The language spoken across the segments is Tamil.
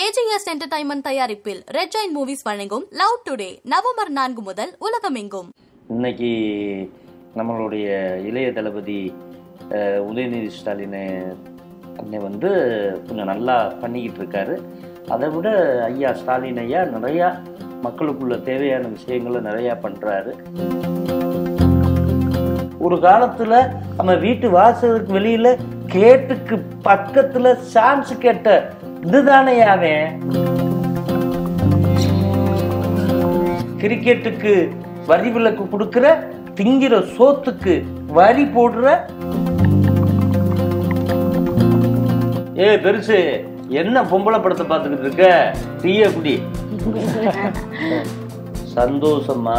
ஏஜிஎஸ் என்டர்டைன்மெண்ட் தயாரிப்பில் ரெட் ஜாயின் மூவிஸ் வழங்கும் லவ் டுடே நவம்பர் நான்கு முதல் உலகமெங்கும். இன்னைக்கு நம்மளுடைய இளைய தளபதி உதயநிதி ஸ்டாலின் அண்ணன் வந்து கொஞ்சம் நல்லா பண்ணிக்கிட்டு இருக்காரு. அதை விட ஐயா ஸ்டாலின் ஐயா நிறையா மக்களுக்குள்ள தேவையான விஷயங்களை நிறையா பண்ணுறாரு ஒரு காலத்தில் நம்ம வீட்டு வாசலுக்கு வெளியில் கேட்டுக்கு பக்கத்தில் சான்ஸ் கேட்ட இதுதானே கிரிக்கெட்டுக்கு வரி விலக்கு கொடுக்குற திங்கிற சோத்துக்கு வரி போடுற? ஏ பெருசு என்ன பொம்பளை படத்தை பார்த்துக்கிட்டு இருக்க? டீய குடி. சந்தோஷமா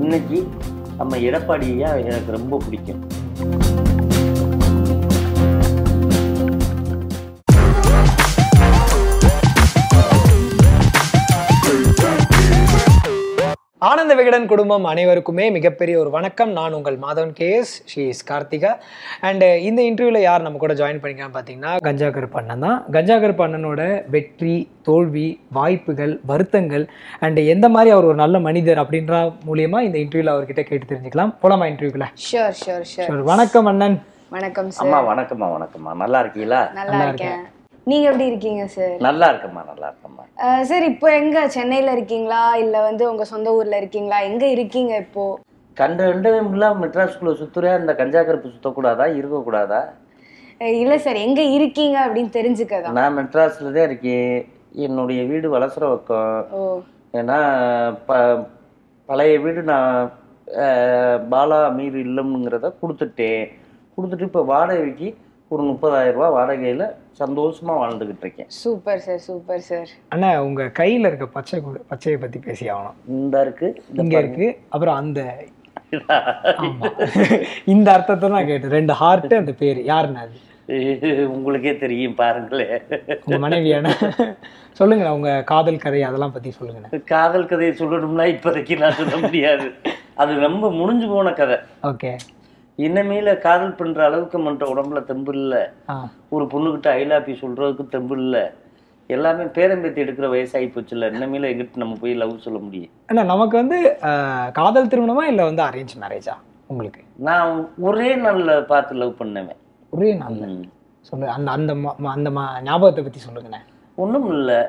இன்னைக்கு நம்ம எடப்பாடியா எனக்கு ரொம்ப பிடிக்கும். ஆனந்த விகடன் குடும்பம் அனைவருக்குமே மிகப்பெரிய ஒரு வணக்கம். நான் உங்கள் Madhavan KS she is Karthika. And இந்த இன்டர்வியூவில் யார் நம்ம கூட ஜாயின் பண்ணிக்கலாம் பார்த்தீங்கன்னா கஞ்சா கருப்பு அண்ணன் தான். கஞ்சா கருப்பு அண்ணனோட வெற்றி தோல்வி வாய்ப்புகள் வருத்தங்கள் அண்ட் எந்த மாதிரி அவர் ஒரு நல்ல மனிதர் அப்படின்ற மூலியமா இந்த இன்டர்வியூவில் அவர்கிட்ட கேட்டு தெரிஞ்சுக்கலாம். போலாமா இன்டர்வியூவில் ஷூர் ஷூர் ஷூர் வணக்கம் அண்ணன். வணக்கம் சார் அம்மா வணக்கம்மா வணக்கம்மா. நல்லா இருக்கீங்களா? நல்லா இருக்கேன். நீங்க எப்படி இருக்கீங்க சார் நல்லா இருக்கம்மா நல்லா இருக்கம்மா. சார் இப்போ எங்க? சென்னையில இருக்கீங்களா? இல்ல வந்து உங்க சொந்த ஊர்ல இருக்கீங்களா? எங்க இருக்கீங்க இப்போ? கண்ட ரெண்டு மெட்ராஸ்குள்ள சுத்துறா இந்த கஞ்சா கருப்பு சுத்தக்கூடாதா? இருக்கக்கூடாதா? இல்ல சார் எங்க இருக்கீங்க அப்படின்னு தெரிஞ்சுக்கதான். நான் மெட்ராஸ்ல தான் இருக்கேன். என்னுடைய வீடு வளசுற பக்கம். ஏன்னா ப பழைய வீடு நான் பாலா மீர் இல்லம்ங்கிறத கொடுத்துட்டேன். கொடுத்துட்டு இப்போ வாடகைக்கு ஒரு முப்பதாயிரம் ரூபாய் வாடகையில் சந்தோஷமா வாழ்ந்துக்கிட்டு இருக்கேன் சூப்பர் சார் சூப்பர் சார். அண்ணா உங்க கையில இருக்க பச்சை பச்சையை பத்தி பேசி ஆகணும் இந்த இருக்கு இந்த இங்க இருக்கு அப்புறம் அந்த ஆமா. இந்த அர்த்தத்தை தான் கேட்டு ரெண்டு ஹார்ட் அந்த பேர். யாருண்ணா அது? உங்களுக்கே தெரியும் பாருங்களேன் உங்க மனைவியான சொல்லுங்க உங்க காதல் கதை அதெல்லாம் பத்தி சொல்லுங்க காதல் கதையை சொல்லணும்னா இப்போதைக்கு நான் சொல்ல முடியாது. அது ரொம்ப முடிஞ்சு போன கதை. ஓகே. இனிமேல காதல் பண்ற அளவுக்கு மன்ற உடம்புல தெம்பு இல்லை. ஒரு பொண்ணுகிட்ட ஐலாப்பி சொல்றதுக்கு தெம்பு இல்லை. எல்லாமே பேரம்பேத்தி எடுக்கிற வயசாகி போச்சுல்ல இனிமேல எங்கிட்ட நம்ம போய் லவ் சொல்ல முடியும்? அண்ணா நமக்கு வந்து காதல் திருமணமா இல்ல வந்து அரேஞ்ச் மேரேஜா உங்களுக்கு? நான் ஒரே நாள்ல பார்த்து லவ் பண்ணவேன். ஒரே நாள் சொல்லு அந்த அந்த அந்த ஞாபகத்தை பத்தி சொல்லுங்கண்ணே ஒன்றும் இல்லை.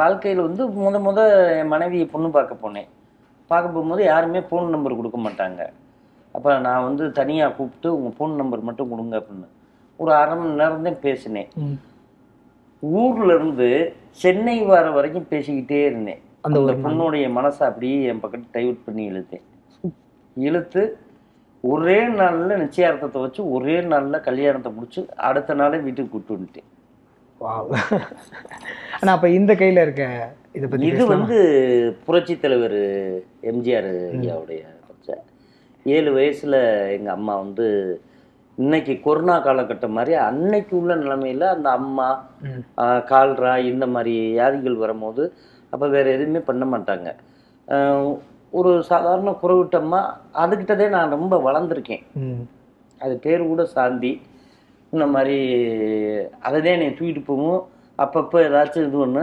வாழ்க்கையில் வந்து முத முத என் மனைவியை பொண்ணு பார்க்க போனேன். பார்க்க போகும்போது யாருமே ஃபோன் நம்பர் கொடுக்க மாட்டாங்க. அப்போ நான் வந்து தனியாக கூப்பிட்டு உங்கள் ஃபோன் நம்பர் மட்டும் கொடுங்க அப்படின்னு. ஒரு அரை மணி நேரம் தான் பேசினேன். ம். ஊர்ல இருந்து சென்னை வர வரைக்கும் பேசிக்கிட்டே இருந்தேன். அந்த ஒரு. பொண்ணுடைய மனசை அப்படியே என் பக்கத்து டைவர்ட் பண்ணி இழுத்தேன். இழுத்து ஒரே நாள்ல நிச்சயார்த்தத்தை வச்சு ஒரே நாள்ல கல்யாணத்தை முடிச்சு அடுத்த நாளே வீட்டுக்கு கூப்பிட்டு வந்துட்டேன். அண்ணா அப்ப இந்த கையில இருக்க இத இது? வந்து புரட்சி தலைவர் எம்ஜிஆர் ஐயாவுடைய ஏழு வயசுல எங்க அம்மா வந்து இன்னைக்கு கொரோனா காலகட்டம் மாதிரி அன்னைக்கு உள்ள நிலைமையில அந்த அம்மா கால்ரா இந்த மாதிரி வியாதிகள் வரும்போது அப்போ வேற எதுவுமே பண்ண மாட்டாங்க. ஒரு சாதாரண குறவிட்டம்மா அதுக்கிட்டதே நான் ரொம்ப வளர்ந்துருக்கேன். அது பேர் கூட சாந்தி. இந்த மாதிரி அதை தான் என்னை தூக்கிட்டு போகும். அப்பப்போ ஏதாச்சும் இது ஒன்று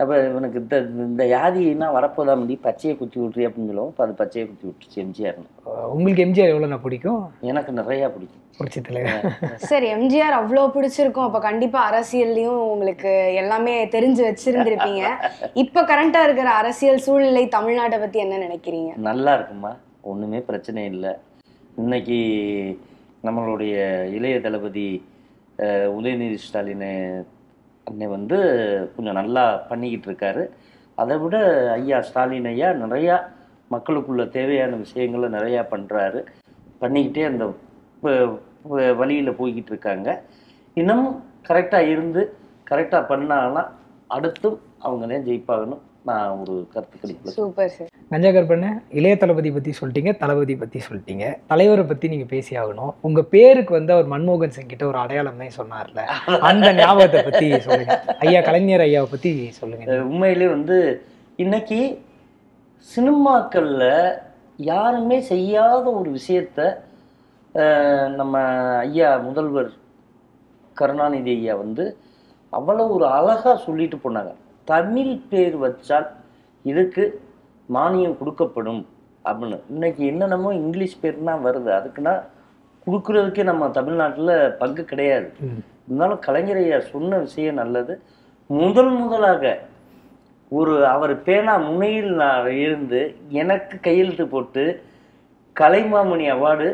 அப்போ இவனுக்கு இந்த இந்த வியாதினா வரப்போதா முடி பச்சையை குத்தி விட்ரி அப்படின்னு சொல்லுவோம் இப்போ அது பச்சையை குத்தி விட்டுருச்சு எம்ஜிஆர்னு உங்களுக்கு எம்ஜிஆர் எவ்வளவு பிடிக்கும்? எனக்கு நிறையா பிடிக்கும். புரட்சி தலைவர் சார் எம்ஜிஆர் அவ்வளோ பிடிச்சிருக்கும். அப்ப கண்டிப்பா அரசியல்லையும் உங்களுக்கு எல்லாமே தெரிஞ்சு வச்சிருந்திருப்பீங்க. இப்ப கரண்டா இருக்கிற அரசியல் சூழ்நிலை தமிழ்நாட்டை பத்தி என்ன நினைக்கிறீங்க? நல்லா இருக்குமா ஒன்றுமே பிரச்சனை இல்லை. இன்னைக்கு நம்மளுடைய இளைய தளபதி உதயநிதி ஸ்டாலின் அன்னை வந்து கொஞ்சம் நல்லா பண்ணிக்கிட்டு இருக்காரு. அதை விட ஐயா ஸ்டாலின் ஐயா நிறையா மக்களுக்குள்ள தேவையான விஷயங்களை நிறையா பண்ணுறாரு பண்ணிக்கிட்டே அந்த வழியில் போய்கிட்டு இருக்காங்க. இன்னமும் கரெக்டாக இருந்து கரெக்டாக பண்ணாலாம் அடுத்தும் அவங்க தான் ஜெயிப்பாகணும். நான் ஒரு கருத்து கணிப்பில் சூப்பர் சார். கஞ்சா கருப்பண்ண இளைய தளபதி பத்தி சொல்லிட்டீங்க தளபதி பத்தி சொல்லிட்டீங்க. தலைவரை பத்தி நீங்க பேசி ஆகணும். உங்க பேருக்கு வந்து அவர் மன்மோகன் சிங் கிட்ட ஒரு அடையாளம் தான் சொன்னார்ல. அந்த ஞாபகத்தை பத்தி சொல்லுங்க. ஐயா கலைஞர் ஐயாவை பத்தி சொல்லுங்க. உண்மையிலே வந்து இன்னைக்கு சினிமாக்கள்ல யாருமே செய்யாத ஒரு விஷயத்த நம்ம ஐயா முதல்வர் கருணாநிதி ஐயா வந்து அவ்வளோ ஒரு அழகாக சொல்லிட்டு போனாங்க. தமிழ் பேர் வச்சால் இதுக்கு மானியம் கொடுக்கப்படும் அப்படின்னு. இன்னைக்கு என்னென்னமோ இங்கிலீஷ் பேர் தான் வருது. அதுக்குன்னா கொடுக்குறதுக்கே நம்ம தமிழ்நாட்டில் பங்கு கிடையாது. இருந்தாலும் கலைஞர் ஐயா சொன்ன விஷயம் நல்லது. முதல் முதலாக ஒரு அவர் பேனா முனையில் நான் இருந்து எனக்கு கையெழுத்து போட்டு கலைமாமணி அவார்டு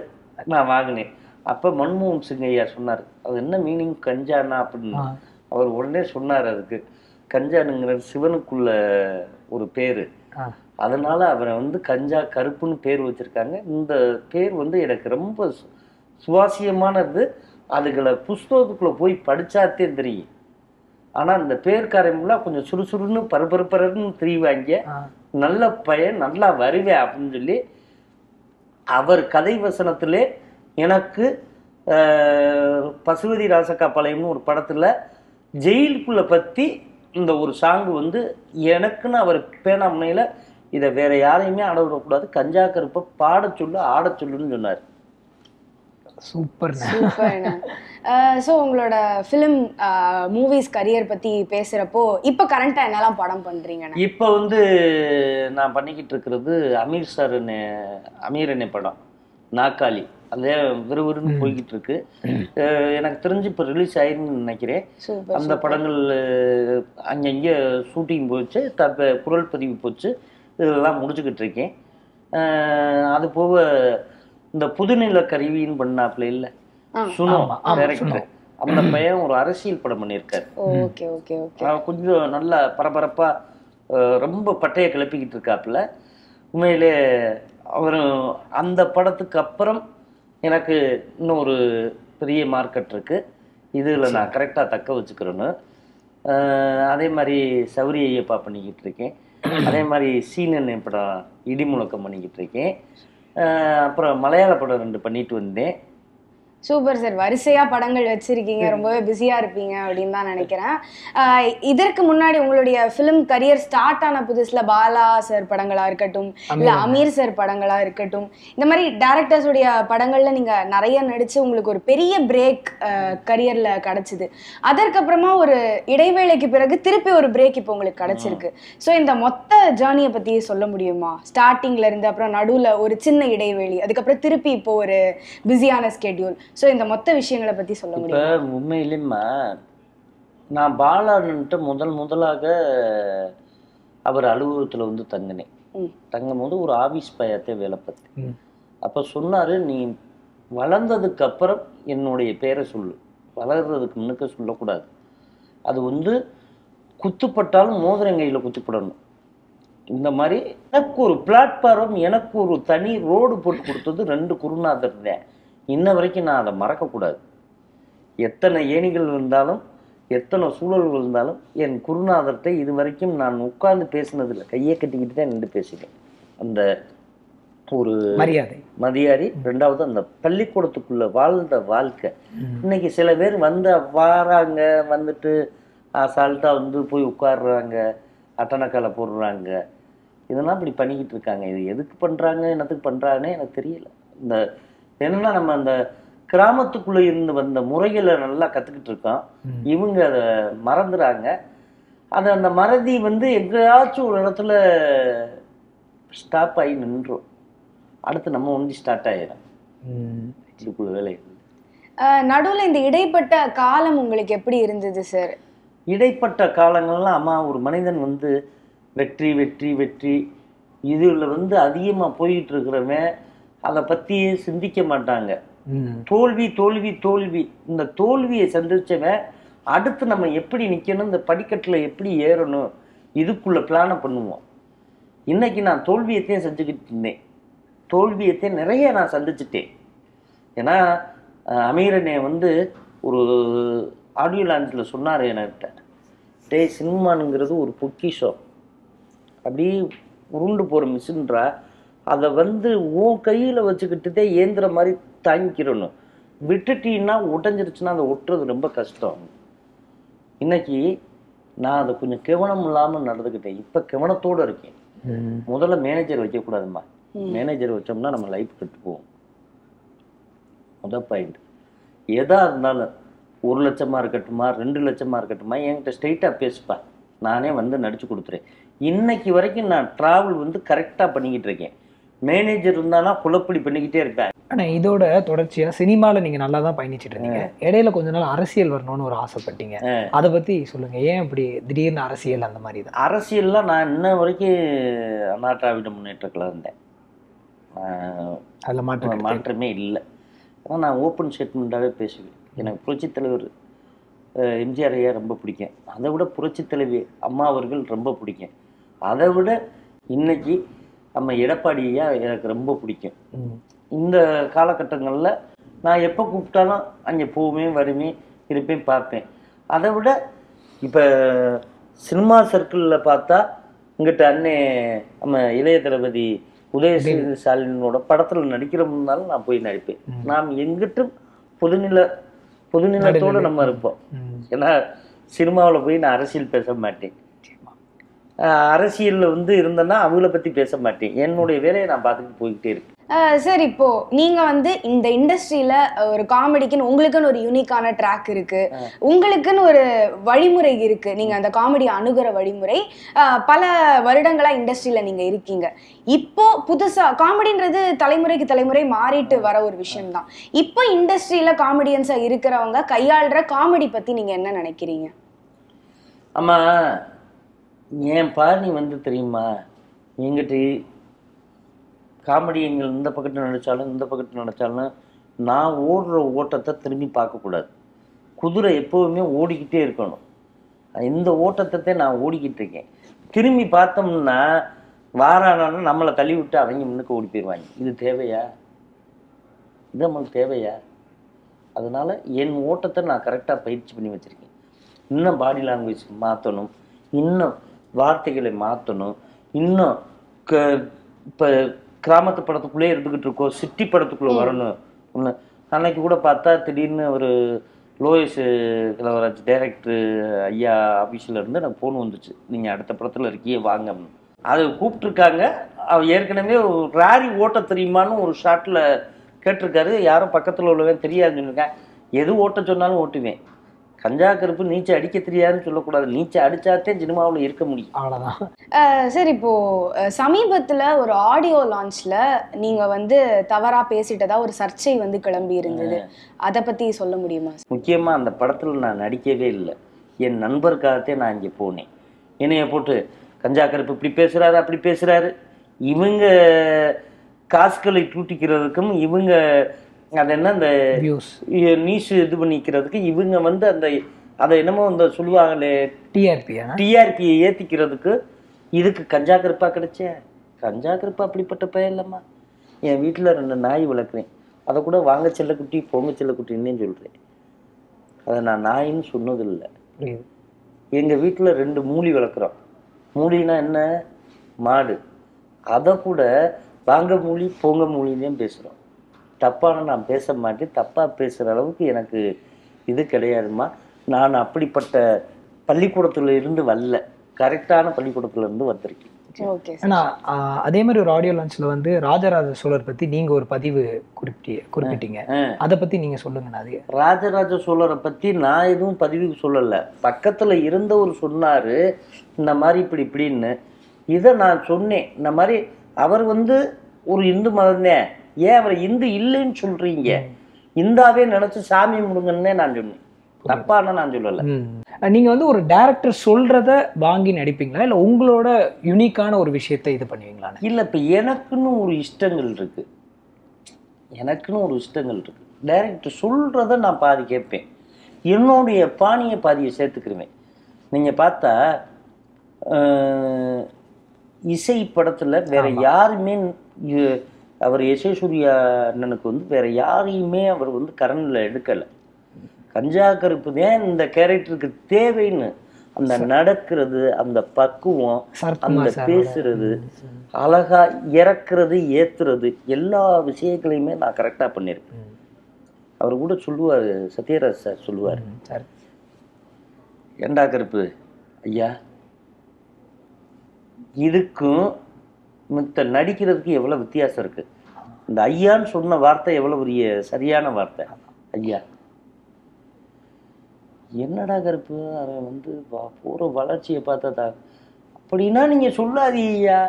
நான் வாங்கினேன். அப்போ மன்மோகன் சிங் ஐயா சொன்னார் அது என்ன மீனிங் கஞ்சானா? அப்படின்னு. அவர் உடனே சொன்னார் அதுக்கு. கஞ்சானுங்கிறது சிவனுக்குள்ள ஒரு பேர். அதனால அவரை வந்து கஞ்சா கருப்புன்னு பேர் வச்சிருக்காங்க. இந்த பேர் வந்து எனக்கு ரொம்ப சு- சுவாரஸ்யமானது அதுகளை புஸ்தகத்துக்குள்ள போய் படிச்சாத்தே தெரியும். ஆனா இந்த பேர்க்காரங்களாம் கொஞ்சம் சுறுசுறுன்னு பரபரப்பரன்னு திரிவாங்க. நல்ல பையன் நல்லா வருவேன் அப்படின்னு சொல்லி அவர் கதை வசனத்திலே எனக்கு பசுபதி ராசக்காப்பாளையம்னு ஒரு படத்துல ஜெயிலுக்குள்ள பத்தி இந்த ஒரு சாங் வந்து எனக்குன்னு அவர் பேனா முனையில இதை வேற யாரையுமே ஆட விடக்கூடாது கஞ்சா கருப்பை பாட சொல்லு ஆட சொல்லுன்னு சொன்னார். சூப்பர்ண்ணா ஸோ உங்களோட ஃபிலிம் மூவிஸ் கரியர் பத்தி பேசுறப்போ இப்போ கரண்டா என்னெல்லாம் படம் பண்றீங்கண்ணா இப்போ வந்து நான் பண்ணிக்கிட்டு இருக்கிறது அமீர் சார் அமீர் அண்ணே படம். நாக்காளி அதே விறுவிறுன்னு போய்கிட்டு இருக்கு எனக்கு தெரிஞ்சு இப்போ ரிலீஸ் ஆயிருன்னு நினைக்கிறேன். அந்த படங்கள் அங்கங்கே ஷூட்டிங் போச்சு தப்ப குரல் பதிவு போச்சு. இதெல்லாம் முடிச்சுக்கிட்டு இருக்கேன் அது போக இந்த புதுநில கருவின்னு பண்ணாப்புல இல்லை. ஆ. சுனோ ஆமா, ஆமா, டைரக்டர் அந்த பையன் ஒரு அரசியல் படம் பண்ணியிருக்காரு. Okay okay okay. அவன் கொஞ்சம் நல்லா பரபரப்பா ரொம்ப பட்டையை கிளப்பிக்கிட்டு இருக்காப்புல உண்மையிலே அவர் அந்த படத்துக்கு அப்புறம் எனக்கு இன்னும் ஒரு பெரிய மார்க்கெட் இருக்கு. இதில் நான் கரெக்டாக தக்க வச்சுக்கிறேன்னு. அதே மாதிரி சௌரி ஐயப்பா பண்ணிக்கிட்டு இருக்கேன். அதே மாதிரி சீனன் படம் இடி முழக்கம் பண்ணிக்கிட்டு இருக்கேன். அப்புறம் மலையாள படம் ரெண்டு பண்ணிட்டு வந்தேன். Super sir. வரிசையா படங்கள் வச்சிருக்கீங்க. ரொம்பவே பிஸியா இருப்பீங்க அப்படின்னு தான் நினைக்கிறேன். ஆஹ் இதற்கு முன்னாடி உங்களுடைய ஃபிலிம் கரியர் ஸ்டார்ட் ஆன புதுசுல பாலா சார் படங்களா இருக்கட்டும் இல்ல அமீர். சார் படங்களா இருக்கட்டும் இந்த மாதிரி டேரக்டர்ஸ் உடைய படங்கள்ல நீங்க நிறைய நடிச்சு உங்களுக்கு ஒரு பெரிய பிரேக் கரியர்ல கிடைச்சது. அதற்கப்புறமா ஒரு இடைவேளைக்கு பிறகு திருப்பி ஒரு பிரேக் இப்போ உங்களுக்கு கிடைச்சிருக்கு. ஸோ இந்த மொத்த ஜேர்னியை பத்தி சொல்ல முடியுமா? ஸ்டார்டிங்ல இருந்து அப்புறம் நடுவுல ஒரு சின்ன இடைவெளி அதுக்கப்புறம் திருப்பி இப்போ ஒரு பிஸியான ஸ்கெட்யூல் ஸோ இந்த மொத்த விஷயங்களை பத்தி சொல்ல முடியும்? உண்மையிலுமா நான் பாலான்ட்டு முதல் முதலாக அவர் அலுவலகத்தில் வந்து தங்கினேன். தங்கும் போது ஒரு ஆபீஸ் பையத்தை வேலை பார்த்தேன். அப்போ சொன்னார் நீ வளர்ந்ததுக்கு அப்புறம் என்னுடைய பேரை சொல்லு. வளர்றதுக்கு முன்னுக்க சொல்லக்கூடாது. அது வந்து குத்துப்பட்டாலும் மோதிரங்கையில் குத்துப்படணும். இந்த மாதிரி எனக்கு ஒரு பிளாட்ஃபார்ம் எனக்கு ஒரு தனி ரோடு போட்டு கொடுத்தது ரெண்டு குருநாதர் தான். இன்ன வரைக்கும் நான் அதை மறக்கக்கூடாது. எத்தனை ஏணிகள் இருந்தாலும் எத்தனை சூழல்கள் இருந்தாலும் என் குருநாதர்கிட்ட இது வரைக்கும் நான் உட்கார்ந்து பேசினதில்லை. கையை கட்டிக்கிட்டு தான் நின்று பேசினேன் அந்த ஒரு மரியாதை. மதியாரி ரெண்டாவது அந்த பள்ளிக்கூடத்துக்குள்ள வாழ்ந்த வாழ்க்கை. இன்னைக்கு சில பேர் வந்து வாராங்க வந்துட்டு அசால்ட்டாக வந்து போய் உட்கார்றாங்க அட்டனக்கால போடுறாங்க. இதெல்லாம் இப்படி பண்ணிக்கிட்டு இருக்காங்க. இது எதுக்கு பண்ணுறாங்க என்னத்துக்கு பண்ணுறாங்கன்னே எனக்கு தெரியல. இந்த என்னன்னா நம்ம அந்த கிராமத்துக்குள்ளே இருந்து வந்த முறைகளை நல்லா கற்றுக்கிட்டு இருக்கோம். இவங்க அதை மறந்துறாங்க. அது அந்த மறதி வந்து எங்கேயாச்சும் ஒரு இடத்துல ஸ்டாப் ஆகி நின்றோம் அடுத்து நம்ம ஒண்டி ஸ்டார்ட் ஆயிடும் ம். இதுக்குள்ள வேலை நடுவுல இந்த இடைப்பட்ட காலம் உங்களுக்கு எப்படி இருந்தது சார்? இடைப்பட்ட காலங்கள்லாம் அம்மா ஒரு மனிதன் வந்து வெற்றி வெற்றி வெற்றி. இதில் வந்து அதிகமாக போயிட்டு இருக்கிறவன் அதை பற்றியே சிந்திக்க மாட்டாங்க. தோல்வி தோல்வி தோல்வி. இந்த தோல்வியை சந்திச்சவன் அடுத்து நம்ம எப்படி நிற்கணும் இந்த படிக்கட்டில் எப்படி ஏறணும் இதுக்குள்ள பிளானை பண்ணுவோம். இன்னைக்கு நான் தோல்வியத்தையும் செஞ்சுக்கிட்டு இருந்தேன். தோல்வியத்தையும் நிறைய நான் சந்திச்சிட்டேன். ஏன்னா அமீரனே வந்து ஒரு ஆடியோ லான்ச்சில் சொன்னார் என்கிட்ட. டேய் சினிமானுங்கிறது ஒரு பொக்கிஷம். அப்படியே உருண்டு போகிற மிஷின்றா அதை வந்து உன் கையில் வச்சுக்கிட்டுதே ஏந்துற மாதிரி தாங்கிக்கிறணும் விட்டுட்டீங்கன்னா உடஞ்சிருச்சுன்னா அதை ஒட்டுறது ரொம்ப கஷ்டம். இன்னைக்கு நான் அதை கொஞ்சம் கவனம் இல்லாமல் நடந்துக்கிட்டேன். இப்போ கவனத்தோடு இருக்கேன். முதல்ல மேனேஜர் வைக்கக்கூடாதும்மா. மேனேஜர் வச்சோம்னா நம்ம லைஃப் கெட்டு போவோம் முதல் பாயிண்ட் எதா இருந்தாலும் ஒரு லட்சமா இருக்கட்டுமா ரெண்டு லட்சமா இருக்கட்டுமா என்கிட்ட ஸ்ட்ரைட்டாக பேசுப்பா. நானே வந்து நடிச்சு கொடுத்துறேன். இன்னைக்கு வரைக்கும் நான் ட்ராவல் வந்து கரெக்டாக பண்ணிக்கிட்டு இருக்கேன். மேனேஜர் இருந்தானா குழப்படி பண்ணிக்கிட்டே இருப்பேன் ஆனா இதோட தொடர்ச்சியா சினிமால நீங்க நல்லா தான் பயணிச்சிட்டு இருந்தீங்க. இடையில கொஞ்ச நாள் அரசியல் வரணும்னு ஒரு ஆசைப்பட்டீங்க. அதை பத்தி சொல்லுங்க. ஏன் இப்படி திடீர்னு அரசியல் அந்த மாதிரி தான் அரசியல்லாம் நான் இன்ன வரைக்கும் அண்ணா திராவிட முன்னேற்றத்தில் இருந்தேன். அதுல மாற்று மாற்றமே இல்லை. ஆனால் நான் ஓப்பன் ஸ்டேட்மெண்ட்டாகவே பேசுவேன். எனக்கு புரட்சித் தலைவர் எம்ஜிஆர் ஐயா ரொம்ப பிடிக்கும். அதை விட புரட்சித் தலைவி அம்மா அவர்கள் ரொம்ப பிடிக்கும். அதை விட இன்னைக்கு நம்ம எடப்பாடி ஐயா எனக்கு ரொம்ப பிடிக்கும். இந்த காலகட்டங்களில் நான் எப்போ கூப்பிட்டாலும் அங்கே போவேன் வருவேன் இருப்பேன் பார்ப்பேன். அதை விட இப்போ சினிமா சர்க்கிளில் பார்த்தா இங்கிட்ட அண்ணே நம்ம இளைய தளபதி உதயநிதி ஸ்டாலினோட படத்தில் நடிக்கிற முன்னாலும் நான் போய் நடிப்பேன். நாம் எங்கிட்டும் பொதுநில பொதுநிலத்தோடு நம்ம இருப்போம். ஏன்னா சினிமாவில் போய் நான் அரசியல் பேச மாட்டேன். அரசியலில் வந்து இருந்தேன்னா அவங்கள பற்றி பேச மாட்டேன். என்னுடைய வேலையை நான் பார்த்துட்டு போய்கிட்டே அஹ் சார் இப்போ நீங்க வந்து இந்த இண்டஸ்ட்ரியில ஒரு காமெடிக்குன்னு உங்களுக்குன்னு ஒரு யூனிக்கான ட்ராக் இருக்கு. உங்களுக்குன்னு ஒரு வழிமுறை இருக்கு. நீங்க அந்த காமெடி அணுகுற வழிமுறை. பல வருடங்களா இண்டஸ்ட்ரியில நீங்க இருக்கீங்க. இப்போ புதுசா காமெடின்றது தலைமுறைக்கு தலைமுறை மாறிட்டு வர ஒரு விஷயம் தான் இப்போ இண்டஸ்ட்ரியில காமெடியன்ஸா இருக்கிறவங்க கையாளுற காமெடி பத்தி நீங்க என்ன நினைக்கிறீங்க? ஆமா என் பாணி வந்து தெரியுமா? எங்கிட்ட காமெடி எங்கள் இந்த பக்கத்தில் நடித்தாலும் இந்த பக்கத்தில் நடித்தாலும் நான் ஓடுற ஓட்டத்தை திரும்பி பார்க்கக்கூடாது குதிரை எப்போவுமே ஓடிக்கிட்டே இருக்கணும். இந்த ஓட்டத்தை நான் ஓடிக்கிட்டு இருக்கேன். திரும்பி பார்த்தோம்னா வாரானாலும் நம்மளை தள்ளி விட்டு அவங்க முன்னுக்கு ஓடி போயிடுவாங்க இது தேவையா? இது நம்மளுக்கு தேவையா? அதனால் என் ஓட்டத்தை நான் கரெக்டாக பயிற்சி பண்ணி வச்சுருக்கேன். இன்னும் பாடி லாங்குவேஜ் மாற்றணும் இன்னும் வார்த்தைகளை மாற்றணும் இன்னும் க இப்போ கிராமத்து படத்துக்குள்ளே இருந்துக்கிட்டு இருக்கோம் சிட்டி படத்துக்குள்ளே வரணும். ஒன்று அன்னைக்கு கூட பார்த்தா திடீர்னு ஒரு லோயஸ் கிழவராஜ் டைரக்டர் ஐயா ஆஃபீஸில் இருந்து எனக்கு ஃபோன் வந்துச்சு. நீங்கள் அடுத்த படத்தில் இருக்கியே வாங்க அது கூப்பிட்ருக்காங்க அவ ஏற்கனவே ஒரு ராரி ஓட்ட தெரியுமான்னு ஒரு ஷாட்டில் கேட்டிருக்காரு. யாரும் பக்கத்தில் உள்ளவன் தெரியாதுன்னு சொல்லியிருக்கேன் எது ஓட்ட சொன்னாலும் ஓட்டுவேன். கஞ்சா கருப்பு நீச்சல் அடிக்க தெரியாதுன்னு சொல்லக்கூடாது. நீச்சல் அடிச்சாத்தே சினிமாவில் இருக்க முடியும். அவ்வளவுதான். அஹ் சார் இப்போ சமீபத்துல ஒரு ஆடியோ லான்ச்ல நீங்க வந்து தவறா பேசிட்டதா ஒரு சர்ச்சை வந்து கிளம்பி இருந்தது. அத பத்தி சொல்ல முடியுமா முக்கியமாக அந்த படத்தில் நான் நடிக்கவே இல்லை. என் நண்பருக்காகத்தே நான் இங்கே போனேன். என்னைய போட்டு கஞ்சா கருப்பு இப்படி பேசுகிறாரு அப்படி பேசுகிறாரு இவங்க காசுகளை டூட்டிக்கிறதுக்கும் இவங்க அது என்ன அந்த நீஸ் இது பண்ணிக்கிறதுக்கு இவங்க வந்து அந்த அதை என்னமோ அந்த சொல்லுவாங்களே டிஆர்பி டிஆர்பியை ஏற்றிக்கிறதுக்கு இதுக்கு கஞ்சா கருப்பா கிடைச்ச. கஞ்சா கருப்பா அப்படிப்பட்ட பையன் இல்லைம்மா. என் வீட்டில் ரெண்டு நாய் வளர்க்குறேன். அதை கூட வாங்க செல்லக்குட்டி போங்க செல்லக்குட்டின்னே சொல்கிறேன் அதை நான் நாயின்னு சொன்னதில்லை. எங்கள் வீட்டில் ரெண்டு மூலி வளர்க்குறோம். மூலினா என்ன? மாடு. அதை கூட வாங்க மூலி போங்க மூலின்னு பேசுகிறோம் தப்பான நான் பேச மாட்டேன். தப்பாக பேசுகிற அளவுக்கு எனக்கு இது கிடையாதும்மா. நான் அப்படிப்பட்ட பள்ளிக்கூடத்துல இருந்து வரல. கரெக்டான பள்ளிக்கூடத்துல இருந்து வந்திருக்கேன். ஓகே ஆனா அதே மாதிரி ஒரு ஆடியோ லான்ச்ல வந்து ராஜராஜ சோழர் பத்தி நீங்க ஒரு பதிவு குறிப்பிட்டி குறிப்பிட்டீங்க. அதை பத்தி நீங்க சொல்லுங்க அது ராஜராஜ சோழரை பற்றி நான் எதுவும் பதிவுக்கு சொல்லலை. பக்கத்தில் இருந்தவர் சொன்னார் இந்த மாதிரி இப்படி இப்படின்னு. இதை நான் சொன்னேன். இந்த மாதிரி அவர் வந்து ஒரு இந்து மதம்தான். ஏன் அவரை இந்து இல்லைன்னு சொல்கிறீங்க இந்தாவே நினச்சி சாமி முடுங்கன்னே நான் சொன்னேன். தப்பான நான் சொல்லலை. நீங்க வந்து ஒரு டைரக்டர் சொல்றத வாங்கி நடிப்பீங்களா? இல்ல உங்களோட யுனிக்கான ஒரு விஷயத்தை இது பண்ணுவீங்களா? இல்லை இப்போ எனக்குன்னு ஒரு இஷ்டங்கள் இருக்கு. எனக்குன்னு ஒரு இஷ்டங்கள் இருக்கு. டைரக்டர் சொல்கிறத நான் பாதி கேட்பேன். என்னுடைய பாணியை பாதியை சேர்த்துக்கிருவேன். நீங்கள் பார்த்தா இசை படத்தில் வேற யாருமே அவர் எஸ்ஏ சூர்யா அண்ணனுக்கு வந்து வேற யாரையுமே அவர் வந்து கரண்டில் எடுக்கலை. கஞ்சா கருப்பு தான் இந்த கேரக்டருக்கு தேவைன்னு அந்த நடக்கிறது அந்த பக்குவம் அந்த பேசுறது அழகா இறக்குறது ஏத்துறது எல்லா விஷயங்களையுமே நான் கரெக்டா பண்ணியிருக்கேன் அவர் கூட சொல்லுவார் சத்யராஜ் சார் சொல்லுவார். ஏண்டா கருப்பு? ஐயா இதுக்கும் மித்த நடிக்கிறதுக்கு எவ்வளோ வித்தியாசம் இருக்கு? இந்த ஐயான்னு சொன்ன வார்த்தை எவ்வளோ பெரிய சரியான வார்த்தை? ஐயா. என்னடா கருப்பு? அவன் வந்து போகிற வளர்ச்சியை வளர்ச்சியை பார்த்ததா? அப்படின்னா நீங்கள் சொல்லாதீயா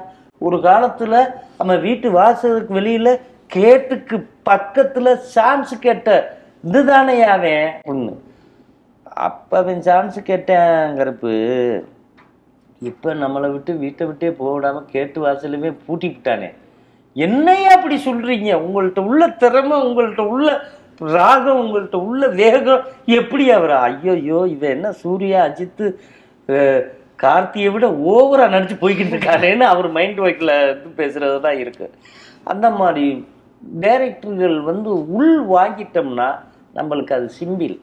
ஒரு காலத்தில் நம்ம வீட்டு வாசலுக்கு வெளியில் கேட்டுக்கு பக்கத்தில் சான்ஸ் கேட்ட இதுதானே அவன். ஒன்று அப்போ அவன் சான்ஸ் கேட்டேன் கருப்பு. நம்மளை விட்டு வீட்டை விட்டே போடாமல் கேட்டு வாசலுமே பூட்டி விட்டானே என்னையா அப்படி சொல்றீங்க? உங்கள்கிட்ட உள்ள திறமை உங்கள்கிட்ட உள்ள ராகம் உங்கள்கிட்ட உள்ள வேகம். எப்படி அவர்? ஐயோயோ இவன் என்ன சூர்யா அஜித்து கார்த்தியை விட ஓவரா நடிச்சு போய்கிட்டு இருக்கானேன்னு அவர் மைண்ட் ஒர்க்கில் பேசுறது தான் இருக்கு. அந்த மாதிரி டைரக்டர்கள் வந்து உள் வாங்கிட்டோம்னா நம்மளுக்கு அது சிம்பிள்.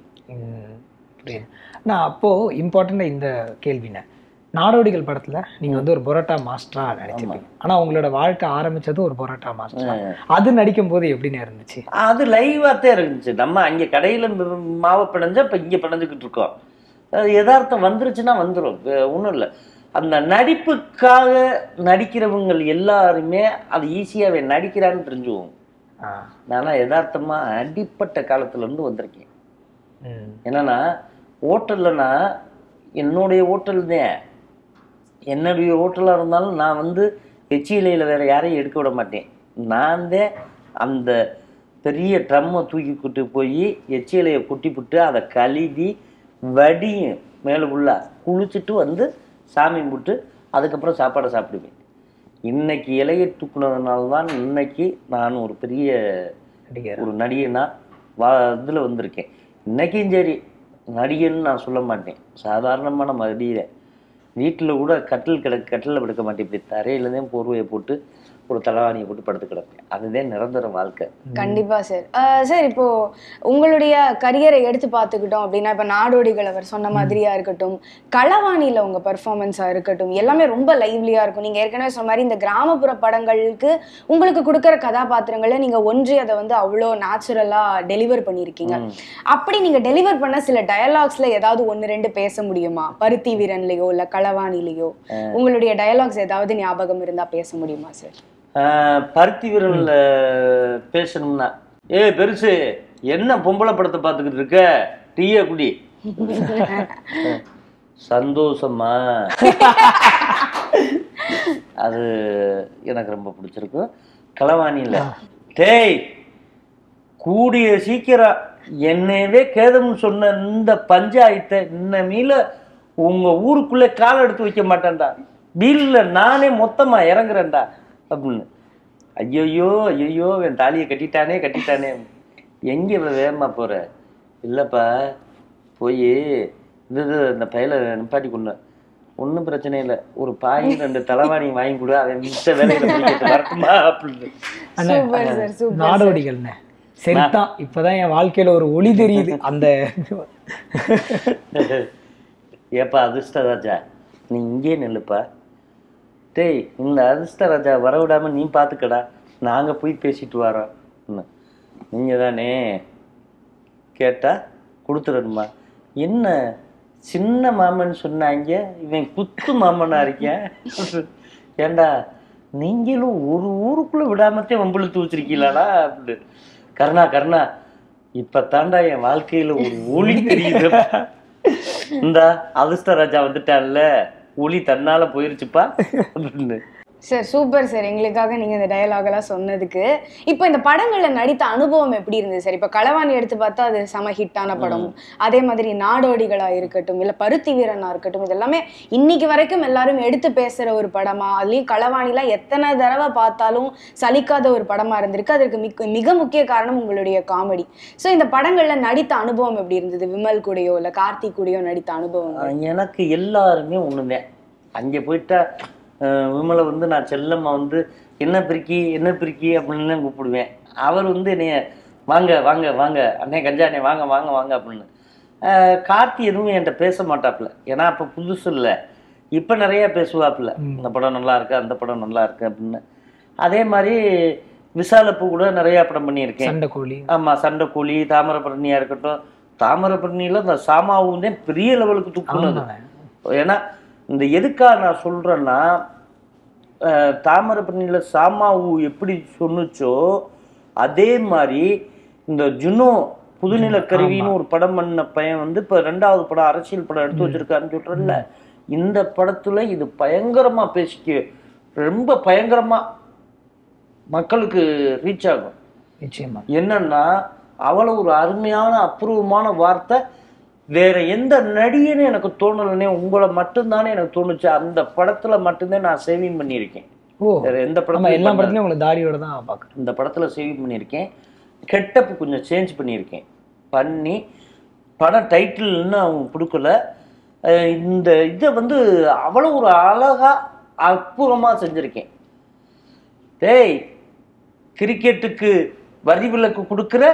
நான் அப்போது இம்பார்ட்டண்ட்டாக இந்த கேள்வினேன் நாடோடிகள் படத்துல நீங்க வந்து ஒரு பொரோட்டா மாஸ்டரா நடிச்சிருக்கீங்க ஆனா உங்களோட வாழ்க்கை ஆரம்பிச்சது ஒரு பொரோட்டா மாஸ்டர் அது நடிக்கும் போது எப்படிண்ணே இருந்துச்சு? அது லைவாகத்தான் இருந்துச்சு. நம்ம அங்கே கடையில் மாவை பிணைஞ்சா இப்போ இங்கே பிணைஞ்சுக்கிட்டு இருக்கோம். அது யதார்த்தம் வந்துருச்சுன்னா வந்துடும் ஒன்றும் இல்லை. அந்த நடிப்புக்காக நடிக்கிறவங்க எல்லாருமே அது ஈஸியாகவே நடிக்கிறான்னு தெரிஞ்சுவோம். நான்லாம் யதார்த்தமாக அடிப்பட்ட காலத்துலேருந்து வந்திருக்கேன். என்னன்னா ஹோட்டல்லனா என்னுடைய ஹோட்டல் தான். என்னுடைய ஹோட்டலாக இருந்தாலும் நான் வந்து எச்சியிலையில் வேற யாரையும் எடுக்க விட மாட்டேன். நான் தான் அந்த பெரிய ட்ரம்மை தூக்கி கூட்டு போய் எச்சியிலையை கொட்டி புட்டு அதை கழுவி வடியும் மேலே உள்ள குளிச்சுட்டு வந்து சாமி கும்பிட்டு அதுக்கப்புறம் சாப்பாடை சாப்பிடுவேன். இன்னைக்கு இலையை தூக்குனதுனால தான் இன்னைக்கு நான் ஒரு பெரிய நடிகர்? ஒரு நடிகனா வா இதில் வந்திருக்கேன். இன்னைக்கும் சரி நடிகன்னு நான் சொல்ல மாட்டேன். சாதாரணமான நடிகன் வீட்டில் கூட கட்டில் கிடக்கு கட்டிலில் படுக்க மாட்டேன். இப்படி தரையில போர்வையை போட்டு ஒரு தலவாணியை போட்டு படுத்து கிடப்பேன் அதுதான் நிரந்தர வாழ்க்கை. கண்டிப்பா சார் சார் இப்போ உங்களுடைய கரியரை எடுத்து பார்த்துக்கிட்டோம் அப்படின்னா இப்போ நாடோடிகள் அவர் சொன்ன மாதிரியா இருக்கட்டும் களவாணியில உங்க பெர்ஃபார்மன்ஸா இருக்கட்டும் எல்லாமே ரொம்ப லைவ்லியா இருக்கும். நீங்க ஏற்கனவே சொன்ன மாதிரி இந்த கிராமப்புற படங்களுக்கு உங்களுக்கு கொடுக்குற கதாபாத்திரங்களை நீங்க ஒன்றி அதை வந்து அவ்வளோ நேச்சுரலா டெலிவர் பண்ணியிருக்கீங்க. அப்படி நீங்க டெலிவர் பண்ண சில டயலாக்ஸ்ல ஏதாவது ஒன்னு ரெண்டு பேச முடியுமா? பருத்தி வீரன்லயோ இல்ல களவாணிலையோ உங்களுடைய டயலாக்ஸ் ஏதாவது ஞாபகம் இருந்தா பேச முடியுமா சார் பருத்தி விரல்ல பேசணும்னா. ஏய் பெருசு என்ன பொம்பளை படத்தை பார்த்துக்கிட்டு இருக்க? டீய குடி. சந்தோஷமா? அது எனக்கு ரொம்ப பிடிச்சிருக்கு களவாணியில். டேய் கூடிய சீக்கிரம் என்னையவே கேதம்னு சொன்ன இந்த பஞ்சாயத்தை இன்னமீல உங்க ஊருக்குள்ளே கால் எடுத்து வைக்க மாட்டேன்டா. வீல்ல நானே மொத்தமா இறங்குறேன்டா. அப்படின்னு. ஐயோயோ ஐயோயோ என் தாலியை கட்டிட்டானே கட்டிட்டானே. எங்க இவ்வளவு வேகமா போற? இல்லப்பா போய் இது இது இந்த பையில நிப்பாட்டி கொண்டு ஒன்றும் பிரச்சனை இல்லை. ஒரு பாய் ரெண்டு தலைவாணி வாங்கி கொடு அவன் மிச்ச வேலையில வரட்டுமா அப்படின்னு. நாடோடிகள்ண்ணே. சரிதான். இப்பதான் என் வாழ்க்கையில ஒரு ஒளி தெரியுது. அந்த ஏப்பா அதிர்ஷ்ட ராஜா நீ இங்கே நில்லுப்பா. டேய் இந்த அதிர்ஷ்ட ராஜா வரவிடாம நீ பார்த்துக்கடா நாங்கள் போய் பேசிட்டு வரோம். நீங்கள் தானே கேட்டால் கொடுத்துடணுமா? என்ன சின்ன மாமன் சொன்னாங்க? இவன் குத்து மாமனா இருக்கேன். ஏண்டா நீங்களும் ஒரு ஊருக்குள்ளே விடாமத்தே வம்பிழுத்து வச்சிருக்கீங்களாடா? அப்படின்னு கருணா கருணா இப்போ தாண்டா என் வாழ்க்கையில் ஒரு ஒளி தெரியுது. இந்த அதிர்ஷ்ட ராஜா வந்துட்டான்ல. ஒளி தன்னால போயிருச்சுப்பா. அப்படின்னு. Sir super sir. எங்களுக்காக நீங்க இந்த டயலாக் எல்லாம் சொன்னதுக்கு. இப்போ இந்த படங்கள்ல நடித்த அனுபவம் எப்படி இருந்தது சார்? இப்போ களவாணி எடுத்து பார்த்தா அது செம ஹிட்டான படம். அதே மாதிரி நாடோடிகளா இருக்கட்டும் இல்ல பருத்தி வீரனா இருக்கட்டும் இது எல்லாமே இன்னைக்கு வரைக்கும் எல்லாரும் எடுத்து பேசுற ஒரு படமா? அதுலயும் களவாணிலாம் எத்தனை தடவை பார்த்தாலும் சலிக்காத ஒரு படமா இருந்திருக்கு. அதற்கு மிக மிக முக்கிய காரணம் உங்களுடைய காமெடி ஸோ இந்த படங்கள்ல நடித்த அனுபவம் எப்படி இருந்தது? விமல் கூடயோ இல்ல கார்த்திக் கூடயோ நடித்த அனுபவம்? எனக்கு எல்லாருமே ஒண்ணுதான் அங்கே போயிட்டா விமலை வந்து நான் செல்லம்மா வந்து என்ன பிரிக்கி என்ன பிரிக்கி? அப்படின்னு தான் கூப்பிடுவேன். அவர் வந்து என்னைய வாங்க வாங்க வாங்க அண்ணே கஞ்சா அண்ணே வாங்க வாங்க வாங்க அப்படின்னு. கார்த்தி எதுவும் என்கிட்ட பேச மாட்டாப்புல. ஏன்னா அப்போ புதுசு இல்லை. இப்போ நிறைய பேசுவாப்புல. இந்த படம் நல்லா இருக்கு அந்த படம் நல்லா இருக்கு அப்படின்னு. அதே மாதிரி விசாலப்பு கூட நிறைய படம் பண்ணியிருக்கேன். சண்டை கோழி. ஆமா சண்டைக்கோழி தாமிரபரணியா இருக்கட்டும். தாமிரபரணியில இந்த சாமாவும் தான் பெரிய லெவலுக்கு தூக்குனது. ஏன்னா இந்த எதுக்காக நான் சொல்றேன்னா அஹ், தாமிரபரணியில சாமாவு எப்படி சொன்னுச்சோ அதே மாதிரி இந்த ஜுனோ புதுநிலக்கருவின்னு ஒரு படம் பண்ண பையன் வந்து இப்ப ரெண்டாவது படம் அரசியல் படம் எடுத்து வச்சிருக்காருன்னு சொல்றேன்ல. இந்த படத்துல இது பயங்கரமா பேசிக்க ரொம்ப பயங்கரமா மக்களுக்கு ரீச் ஆகும். நிச்சயமா. என்னன்னா அவ்வளவு ஒரு அருமையான அபூர்வமான வார்த்தை. வேற எந்த நடிகனும் எனக்கு தோணலைன்னே உங்களை மட்டும்தானே எனக்கு தோணுச்சு. அந்த படத்துல மட்டும்தான் நான் சேவிங் பண்ணியிருக்கேன். வேற எந்த படத்துல எல்லா படத்துலயும் உங்களை தாடியோட தான் பார்க்குறேன். இந்த படத்துல சேவிங் பண்ணியிருக்கேன். கெட்டப் கொஞ்சம் சேஞ்ச் பண்ணியிருக்கேன். பண்ணி படம் டைட்டில் இன்னும் அவங்க கொடுக்கல. இந்த இதை வந்து அவ்வளோ ஒரு அழகா அற்புதமா செஞ்சிருக்கேன். டேய் கிரிக்கெட்டுக்கு வரி விலக்கு கொடுக்குற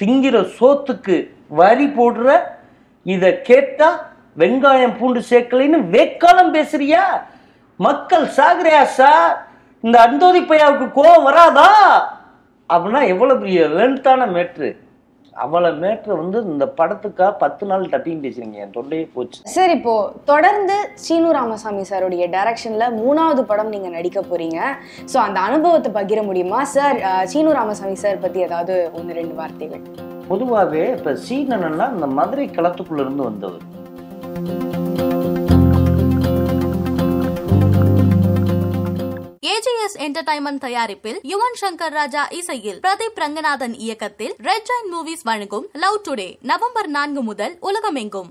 திங்கிற சோத்துக்கு வரி போடுற இதை கேட்டா வெங்காயம் பூண்டு சேர்க்கலைன்னு வேக்காலம் பேசுறியா? மக்கள் சாகுறியா சார்? இந்த அந்தோதி பையாவுக்கு கோவம் வராதா? அப்படின்னா எவ்வளோ பெரிய லென்த்தான மேட்ரு அவ்வளோ மேட்ரு வந்து இந்த படத்துக்கா பத்து நாள் டப்பிங் பேசுறீங்க. என் தொண்டையே போச்சு. சார் இப்போ தொடர்ந்து சீனு ராமசாமி சாருடைய டைரக்ஷன்ல மூணாவது படம் நீங்க நடிக்க போறீங்க. ஸோ அந்த அனுபவத்தை பகிர முடியுமா? சார் சீனு ராமசாமி சார் பத்தி ஏதாவது ஒன்று ரெண்டு வார்த்தைகள். பொதுவாகவே இப்போ சீனன்னா இந்த மதுரை களத்துக்குள்ளேருந்து வந்தவர் ஏஜிஎஸ் என்டர்டைன்மெண்ட் தயாரிப்பில் யுவன் சங்கர் ராஜா இசையில் பிரதீப் ரங்கநாதன் இயக்கத்தில் ரெட் ஜாயின் மூவிஸ் வழங்கும் லவ் டுடே நவம்பர் நான்கு முதல் உலகமெங்கும்.